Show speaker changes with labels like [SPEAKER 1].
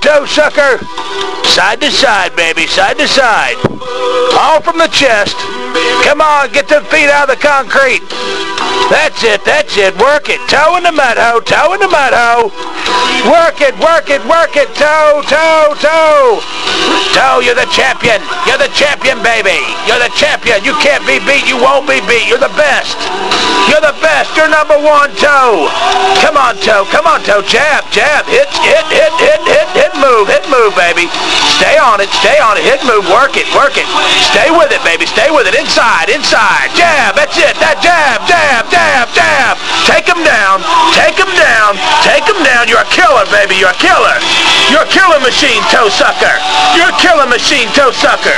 [SPEAKER 1] Toe sucker. Side to side, baby. Side to side. All from the chest. Come on, get them feet out of the concrete. That's it, that's it. Work it. Toe in the mud hoe, toe in the mud hoe. Work it, work it, work it. Toe, toe, toe. Toe, you're the champion. You're the champion, baby. You're the champion. You can't be beat. You won't be beat. You're the best. You're the best. You're number one, Toe. Come on, Toe. Come on, Toe. Jab, jab. Hit, hit, hit, hit, move. Hit, move, baby. Stay on it. Stay on it. Hit, move. Work it, work it. Stay with it, baby. Stay with it. Inside, inside. Jab. That's it. That jab, jab, jab, jab. Take him down. Take him down. Take him down. You're a killer, baby. You're a killer. You're a killer machine, toe sucker. You're a killer machine, toe sucker.